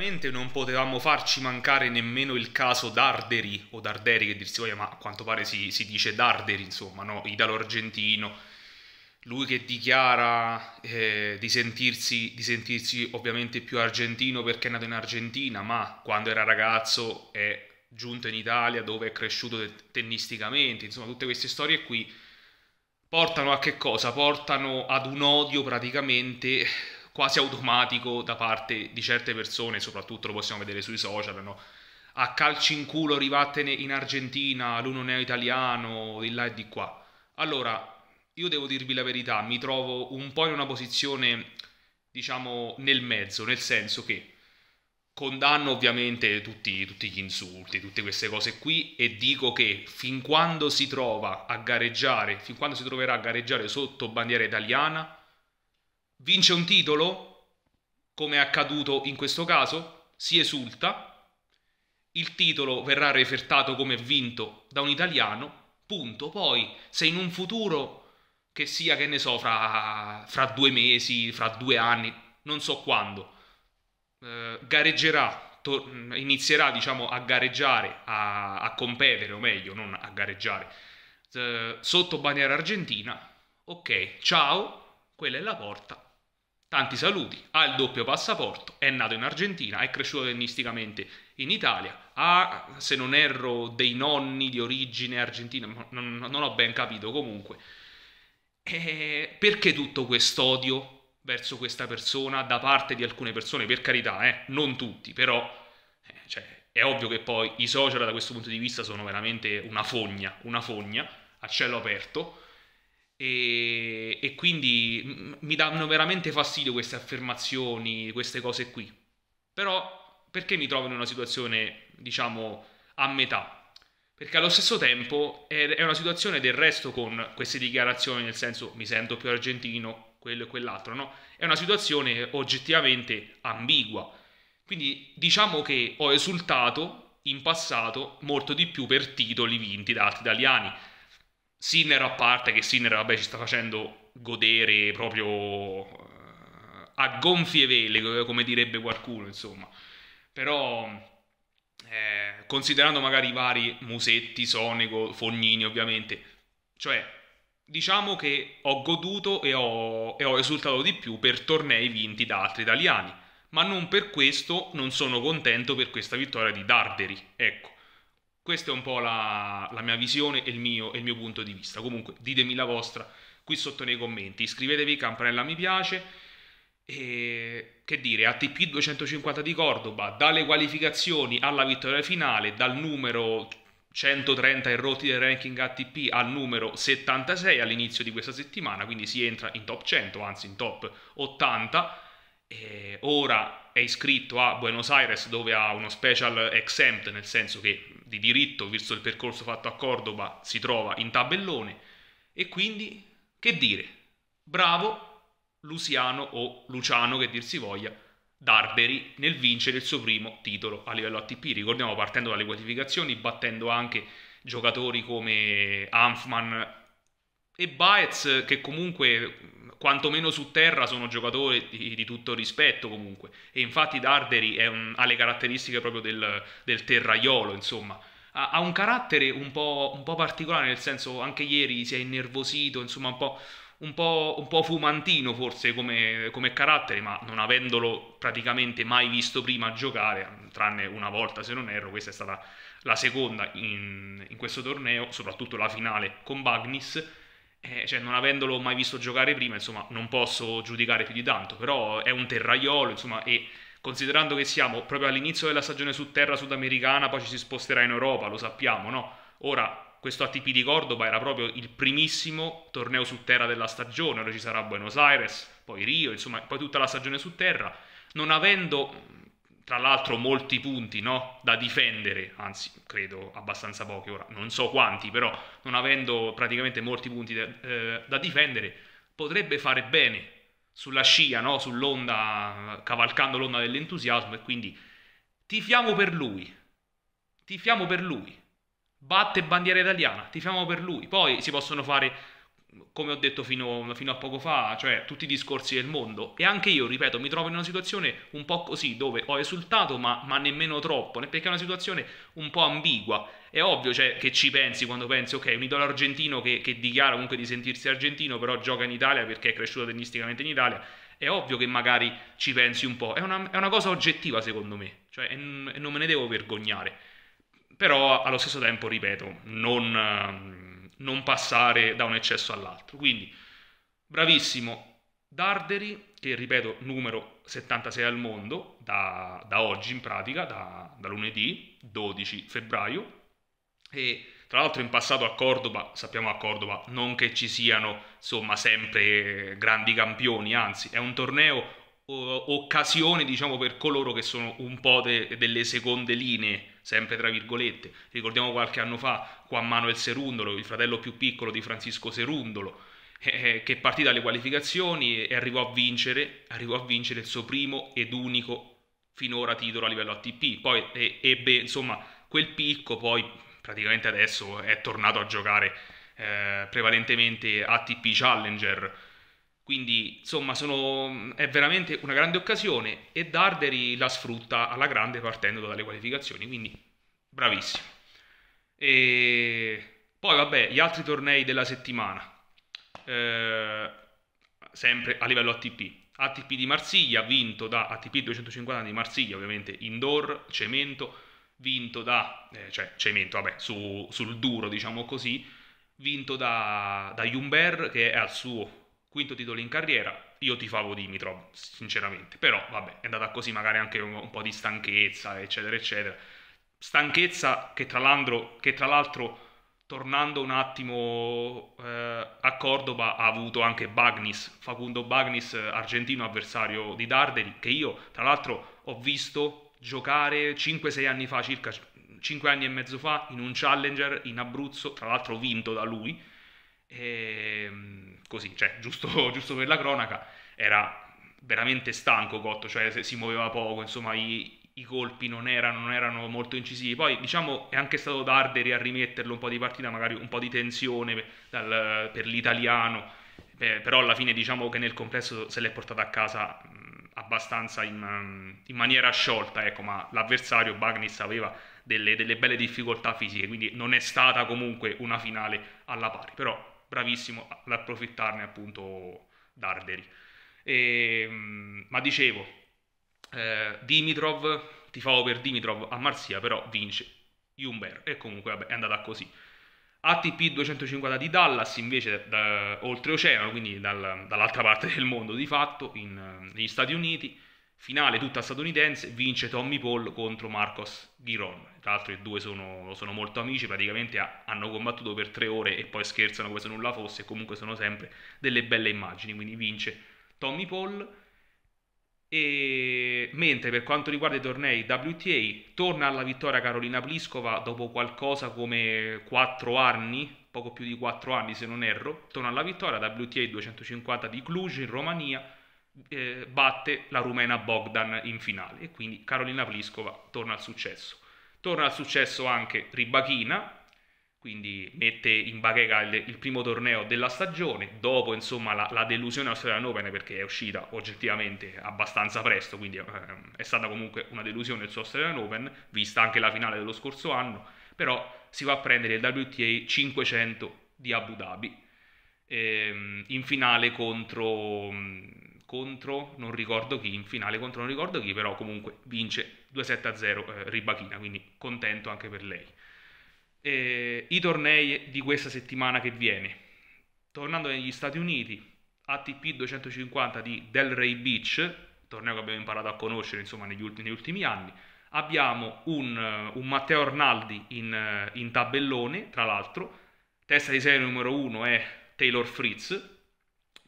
ovviamente non potevamo farci mancare nemmeno il caso Darderi, o Darderi che dir si voglia, ma a quanto pare si, si dice Darderi, insomma, no? Italo-argentino. Lui che dichiara eh, di, sentirsi, di sentirsi ovviamente più argentino perché è nato in Argentina, ma quando era ragazzo è giunto in Italia dove è cresciuto tennisticamente, insomma tutte queste storie qui portano a che cosa? Portano ad un odio praticamente quasi automatico da parte di certe persone, soprattutto lo possiamo vedere sui social, no? A calci in culo rivattene in Argentina, l'uno neo italiano, di là e di qua. Allora, io devo dirvi la verità, mi trovo un po' in una posizione, diciamo, nel mezzo, nel senso che condanno ovviamente tutti, tutti, gli insulti, tutte queste cose qui e dico che fin quando si trova a gareggiare, fin quando si troverà a gareggiare sotto bandiera italiana, vince un titolo, come è accaduto in questo caso, si esulta, il titolo verrà refertato come vinto da un italiano, punto. Poi, se in un futuro, che sia, che ne so, fra, fra due mesi, fra due anni, non so quando, eh, gareggerà, inizierà, diciamo, a gareggiare, a, a, competere, o meglio, non a gareggiare, eh, sotto bandiera argentina, ok, ciao, quella è la porta, Tanti saluti, ha il doppio passaporto, è nato in Argentina, è cresciuto tennisticamente in Italia, ha, se non erro, dei nonni di origine argentina, non, non ho ben capito comunque. E perché tutto quest'odio verso questa persona da parte di alcune persone? Per carità, eh, non tutti, però eh, cioè, è ovvio che poi i social da questo punto di vista sono veramente una fogna, una fogna a cielo aperto e, e quindi mi danno veramente fastidio queste affermazioni, queste cose qui. Però perché mi trovo in una situazione, diciamo, a metà? Perché allo stesso tempo è una situazione del resto con queste dichiarazioni, nel senso mi sento più argentino, quello e quell'altro, no? È una situazione oggettivamente ambigua. Quindi diciamo che ho esultato in passato molto di più per titoli vinti da altri italiani. Sinner a parte, che Sinner vabbè ci sta facendo godere proprio uh, a gonfie vele, come direbbe qualcuno, insomma. Però, eh, considerando magari i vari Musetti, Sonego, Fognini, ovviamente, cioè, diciamo che ho goduto e ho, e ho esultato di più per tornei vinti da altri italiani, ma non per questo non sono contento per questa vittoria di Darderi, ecco. Questa è un po' la, la mia visione e il, mio, il mio punto di vista. Comunque ditemi la vostra qui sotto nei commenti. Iscrivetevi, campanella mi piace. E che dire, ATP 250 di Cordoba, dalle qualificazioni alla vittoria finale, dal numero 130 errotti del ranking ATP al numero 76 all'inizio di questa settimana, quindi si entra in top 100, anzi in top 80. E ora è iscritto a Buenos Aires dove ha uno special exempt, nel senso che di diritto, visto il percorso fatto a Cordoba, si trova in tabellone e quindi, che dire, bravo Luciano o Luciano che dir si voglia, Darberi nel vincere il suo primo titolo a livello ATP. Ricordiamo partendo dalle qualificazioni, battendo anche giocatori come Hanfman e Baez che comunque quantomeno su terra sono giocatori di, di tutto rispetto comunque. E infatti Darderi un, ha le caratteristiche proprio del, del terraiolo insomma. Ha, ha un carattere un po', un po', particolare nel senso anche ieri si è innervosito insomma un po', un po', un po fumantino forse come, come, carattere ma non avendolo praticamente mai visto prima giocare tranne una volta se non erro questa è stata la seconda in, in questo torneo soprattutto la finale con Bagnis eh, cioè, non avendolo mai visto giocare prima, insomma, non posso giudicare più di tanto, però è un terraiolo, insomma, e considerando che siamo proprio all'inizio della stagione su terra sudamericana, poi ci si sposterà in Europa, lo sappiamo, no? Ora, questo ATP di Cordoba era proprio il primissimo torneo su terra della stagione, ora ci sarà Buenos Aires, poi Rio, insomma, poi tutta la stagione su terra, non avendo tra l'altro molti punti no? da difendere, anzi credo abbastanza pochi ora, non so quanti, però non avendo praticamente molti punti da, eh, da difendere, potrebbe fare bene sulla scia, no? sull'onda, cavalcando l'onda dell'entusiasmo e quindi tifiamo per lui, tifiamo per lui, batte bandiera italiana, tifiamo per lui, poi si possono fare come ho detto fino, fino, a poco fa, cioè tutti i discorsi del mondo. E anche io, ripeto, mi trovo in una situazione un po' così, dove ho esultato, ma, ma nemmeno troppo, perché è una situazione un po' ambigua. È ovvio cioè, che ci pensi quando pensi, ok, un idolo argentino che, che dichiara comunque di sentirsi argentino, però gioca in Italia perché è cresciuto tennisticamente in Italia. È ovvio che magari ci pensi un po', è una, è una cosa oggettiva secondo me, cioè, e non me ne devo vergognare. Però allo stesso tempo, ripeto, non non passare da un eccesso all'altro. Quindi, bravissimo Darderi, che ripeto, numero 76 al mondo, da, da oggi in pratica, da, da, lunedì 12 febbraio. E tra l'altro in passato a Cordoba, sappiamo a Cordoba, non che ci siano insomma sempre grandi campioni, anzi è un torneo occasione diciamo per coloro che sono un po' de, delle seconde linee sempre tra virgolette. Ricordiamo qualche anno fa Juan Manuel Serundolo, il fratello più piccolo di Francisco Serundolo, eh, eh, che partì dalle qualificazioni e arrivò a vincere, arrivò a vincere il suo primo ed unico finora titolo a livello ATP. Poi eh, ebbe insomma quel picco, poi praticamente adesso è tornato a giocare eh, prevalentemente ATP Challenger. Quindi, insomma, sono, è veramente una grande occasione e Darderi la sfrutta alla grande partendo dalle qualificazioni, quindi bravissimo. E poi, vabbè, gli altri tornei della settimana, eh, sempre a livello ATP. ATP di Marsiglia, vinto da ATP 250 di Marsiglia, ovviamente indoor, cemento, vinto da, eh, cioè cemento, vabbè, su, sul duro, diciamo così, vinto da, da Jumber che è al suo quinto titolo in carriera, io ti favo Dimitrov, sinceramente, però vabbè, è andata così magari anche un, un po' di stanchezza, eccetera, eccetera. Stanchezza che tra l'altro, che tra l'altro tornando un attimo eh, a Cordoba, ha avuto anche Bagnis, Facundo Bagnis, argentino avversario di Darderi, che io tra l'altro ho visto giocare 5-6 anni fa, circa 5 anni e mezzo fa, in un Challenger in Abruzzo, tra l'altro vinto da lui, e, ehm, così, cioè, giusto, giusto, per la cronaca, era veramente stanco Cotto, cioè si muoveva poco, insomma i, i colpi non erano, non erano, molto incisivi. Poi diciamo è anche stato Darderi a rimetterlo un po' di partita, magari un po' di tensione dal, per l'italiano, eh, però alla fine diciamo che nel complesso se l'è portata a casa mh, abbastanza in, in, maniera sciolta, ecco, ma l'avversario Bagnis aveva delle, delle belle difficoltà fisiche, quindi non è stata comunque una finale alla pari, però bravissimo ad approfittarne appunto Darderi. E, ehm, ma dicevo, eh, Dimitrov, tifavo per Dimitrov a Marsia, però vince Jumber e comunque vabbè, è andata così. ATP 250 di Dallas invece da, oltreoceano, quindi dal, dall'altra parte del mondo di fatto, in, negli Stati Uniti, finale tutta statunitense, vince Tommy Paul contro Marcos Giron. Tra l'altro i due sono, sono molto amici, praticamente ha, hanno combattuto per tre ore e poi scherzano come se nulla fosse comunque sono sempre delle belle immagini, quindi vince Tommy Paul. E mentre per quanto riguarda i tornei WTA, torna alla vittoria Carolina Pliskova dopo qualcosa come 4 anni, poco più di 4 anni se non erro, torna alla vittoria WTA 250 di Cluj in Romania eh, batte la rumena Bogdan in finale. E quindi Carolina Pliskova torna al successo. Torna al successo anche Ribachina, quindi mette in bacheca il, il, primo torneo della stagione, dopo insomma la, la, delusione Australian Open perché è uscita oggettivamente abbastanza presto, quindi eh, è stata comunque una delusione il suo Australian Open, vista anche la finale dello scorso anno, però si va a prendere il WTA 500 di Abu Dhabi ehm, in finale contro contro non ricordo chi, in finale contro non ricordo chi, però comunque vince 2-7-0 eh, Ribachina, quindi contento anche per lei. E, I tornei di questa settimana che viene, tornando negli Stati Uniti, ATP 250 di Delray Beach, torneo che abbiamo imparato a conoscere insomma negli ultimi, negli ultimi anni, abbiamo un, un Matteo Arnaldi in, in, tabellone, tra l'altro, testa di serie numero 1 è Taylor Fritz,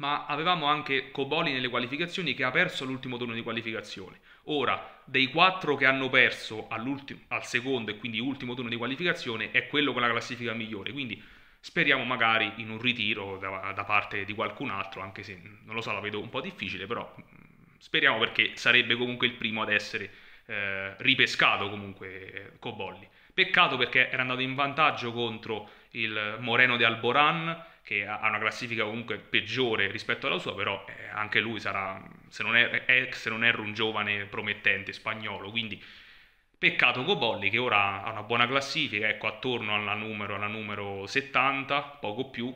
ma avevamo anche Coboli nelle qualificazioni che ha perso l'ultimo turno di qualificazione. Ora, dei quattro che hanno perso al secondo e quindi ultimo turno di qualificazione, è quello con la classifica migliore. Quindi speriamo magari in un ritiro da, da parte di qualcun altro, anche se non lo so, la vedo un po' difficile, però mm, speriamo perché sarebbe comunque il primo ad essere eh, ripescato comunque eh, Cobolli. Peccato perché era andato in vantaggio contro il Moreno de Alboran che ha una classifica comunque peggiore rispetto alla sua, però eh, anche lui sarà, se non, è, è, se non erro, un giovane promettente spagnolo, quindi peccato Cobolli che ora ha una buona classifica, ecco, attorno alla numero, alla numero 70, poco più,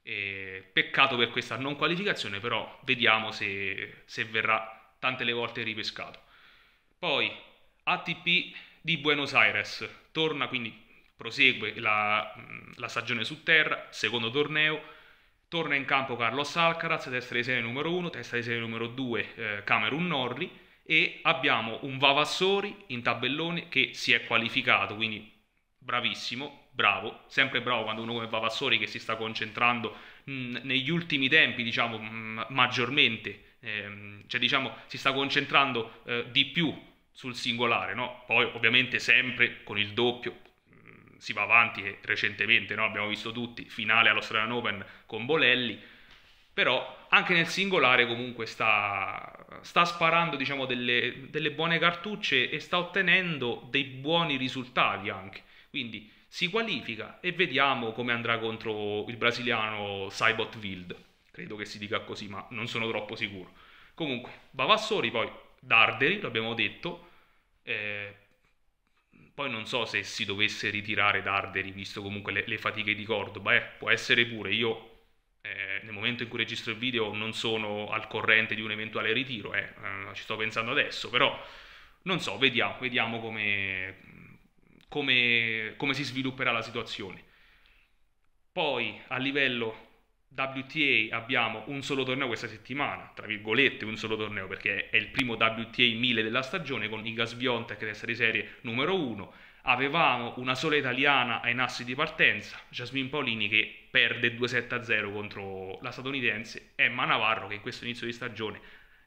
e peccato per questa non qualificazione, però vediamo se, se verrà tante le volte ripescato. Poi ATP di Buenos Aires torna quindi prosegue la, la stagione su terra, secondo torneo, torna in campo Carlos Alcaraz, testa di serie numero 1, testa di serie numero 2 eh, Camerun Norri e abbiamo un Vavassori in tabellone che si è qualificato, quindi bravissimo, bravo, sempre bravo quando uno come Vavassori che si sta concentrando mh, negli ultimi tempi, diciamo, mh, maggiormente, ehm, cioè diciamo si sta concentrando eh, di più sul singolare, no? Poi ovviamente sempre con il doppio, si va avanti e recentemente no? abbiamo visto tutti, finale all'Australian Open con Bolelli, però anche nel singolare comunque sta, sta sparando diciamo, delle, delle, buone cartucce e sta ottenendo dei buoni risultati anche, quindi si qualifica e vediamo come andrà contro il brasiliano Saibot Wild, credo che si dica così ma non sono troppo sicuro. Comunque, Bavassori poi Darderi, l'abbiamo detto, eh, poi non so se si dovesse ritirare Darderi, visto comunque le, le fatiche di Cordoba, eh, può essere pure. Io eh, nel momento in cui registro il video non sono al corrente di un eventuale ritiro, eh, eh, ci sto pensando adesso, però non so, vediamo, vediamo come, come, come si svilupperà la situazione. Poi a livello WTA abbiamo un solo torneo questa settimana, tra virgolette un solo torneo perché è il primo WTA 1000 della stagione con Iga Swiatek testa di serie numero 1. Avevamo una sola italiana ai nassi di partenza, Jasmine Paolini che perde 2-7-0 contro la statunitense, Emma Navarro che in questo inizio di stagione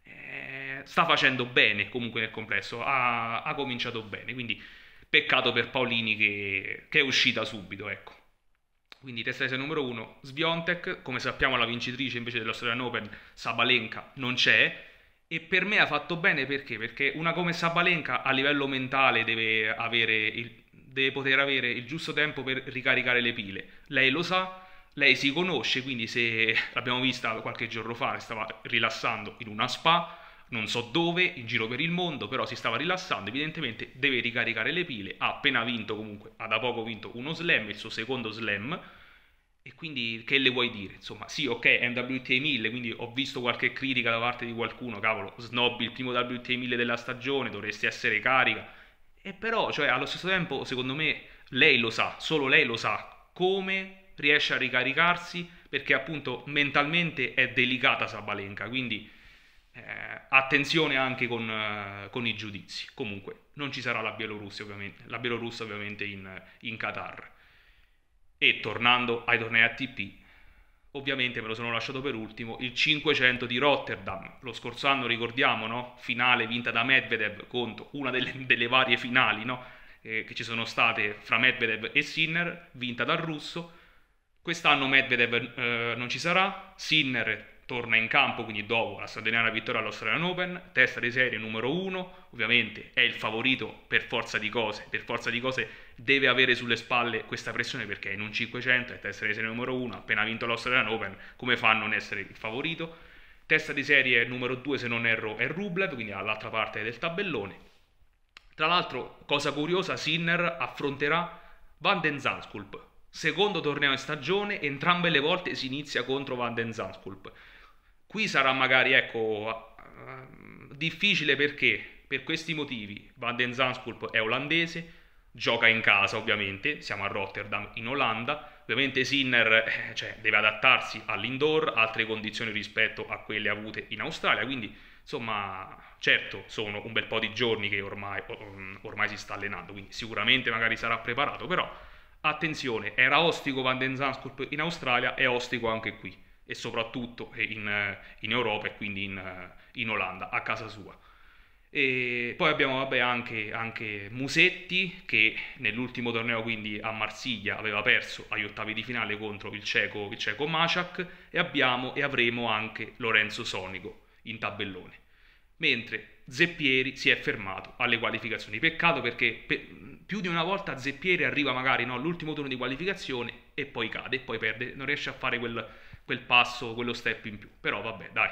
eh, sta facendo bene comunque nel complesso, ha, ha, cominciato bene, quindi peccato per Paolini che, che è uscita subito, ecco. Quindi testa numero 1, Sviontek, come sappiamo la vincitrice invece dell'Australian Open, Sabalenka, non c'è. E per me ha fatto bene perché? Perché una come Sabalenka a livello mentale deve, il, deve poter avere il giusto tempo per ricaricare le pile. Lei lo sa, lei si conosce, quindi se l'abbiamo vista qualche giorno fa, stava rilassando in una spa, non so dove, in giro per il mondo, però si stava rilassando, evidentemente deve ricaricare le pile, ha appena vinto comunque, ha da poco vinto uno slam, il suo secondo slam, e quindi che le vuoi dire? Insomma, sì, ok, è un WTA 1000, quindi ho visto qualche critica da parte di qualcuno, cavolo, snobbi il primo WTA 1000 della stagione, dovresti essere carica, e però, cioè, allo stesso tempo, secondo me, lei lo sa, solo lei lo sa, come riesce a ricaricarsi, perché appunto mentalmente è delicata Sabalenka, quindi eh, attenzione anche con, uh, con, i giudizi. Comunque, non ci sarà la Bielorussia ovviamente, la Bielorussia ovviamente in, in Qatar. E tornando ai tornei ATP, ovviamente me lo sono lasciato per ultimo, il 500 di Rotterdam. Lo scorso anno ricordiamo, no? Finale vinta da Medvedev contro una delle, delle varie finali, no? eh, che ci sono state fra Medvedev e Sinner, vinta dal russo. Quest'anno Medvedev eh, non ci sarà, Sinner torna in campo, quindi dopo la straordinaria vittoria all'Australian Open, testa di serie numero uno, ovviamente è il favorito per forza di cose, per forza di cose deve avere sulle spalle questa pressione perché in un 500 è testa di serie numero uno, appena vinto l'Australian Open, come fa a non essere il favorito? Testa di serie numero 2 se non erro è Rublev, quindi all'altra parte del tabellone. Tra l'altro, cosa curiosa, Sinner affronterà Van den Zandskulp, secondo torneo in stagione, entrambe le volte si inizia contro Van den Zandskulp. Qui sarà magari, ecco, difficile perché, per questi motivi, Van den Zandschulp è olandese, gioca in casa ovviamente, siamo a Rotterdam in Olanda, ovviamente Sinner eh, cioè, deve adattarsi all'indoor, altre condizioni rispetto a quelle avute in Australia, quindi insomma certo sono un bel po' di giorni che ormai, ormai si sta allenando, quindi sicuramente magari sarà preparato, però attenzione, era ostico Van den Zandschulp in Australia, è ostico anche qui e soprattutto in, in Europa e quindi in, in, Olanda, a casa sua. E poi abbiamo vabbè, anche, anche, Musetti che nell'ultimo torneo quindi a Marsiglia aveva perso agli ottavi di finale contro il ceco, il ceco Macak e abbiamo e avremo anche Lorenzo Sonico in tabellone. Mentre Zeppieri si è fermato alle qualificazioni. Peccato perché pe- più di una volta Zeppieri arriva magari no, all'ultimo turno di qualificazione e poi cade, e poi perde, non riesce a fare quel, quel passo, quello step in più. Però vabbè, dai.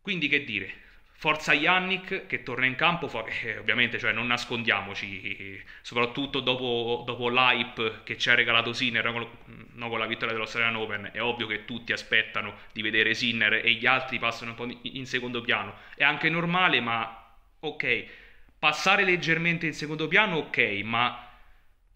Quindi che dire, Forza Yannick che torna in campo, for- eh, ovviamente cioè, non nascondiamoci, soprattutto dopo, dopo l'hype che ci ha regalato Sinner no, con la vittoria dell'Australian Open, è ovvio che tutti aspettano di vedere Sinner e gli altri passano un po' in secondo piano. È anche normale, ma ok, passare leggermente in secondo piano, ok, ma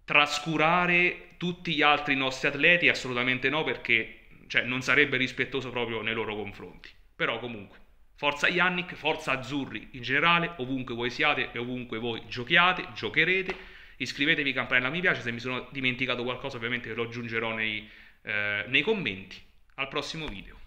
trascurare tutti gli altri nostri atleti assolutamente no, perché cioè, non sarebbe rispettoso proprio nei loro confronti. Però comunque. Forza Yannick, forza Azzurri in generale, ovunque voi siate e ovunque voi giochiate, giocherete. Iscrivetevi, campanella mi piace, se mi sono dimenticato qualcosa ovviamente lo aggiungerò nei, eh, nei commenti. Al prossimo video.